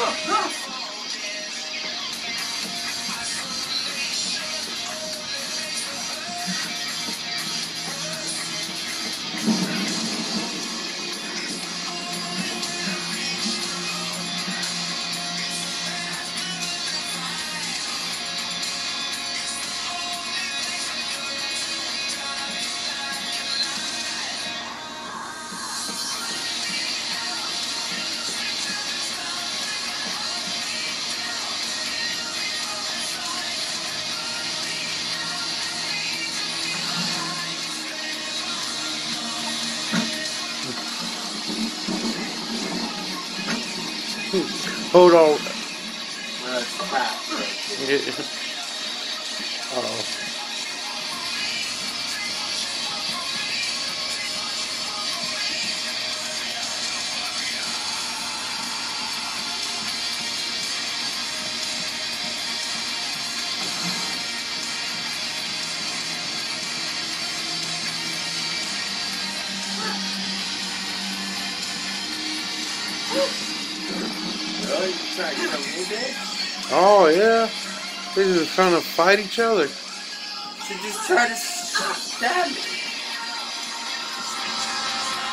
oh, oh. Hold on. Well, it's fat, right Oh. You trying to kill me, bitch? Oh yeah. They're just trying to fight each other. She just tried to stab me.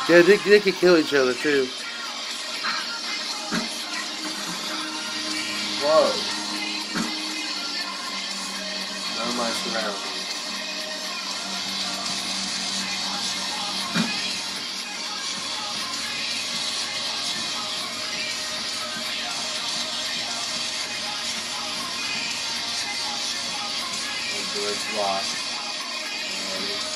Yeah, they, they could kill each other too. Whoa. Know my surroundings. where it's lost.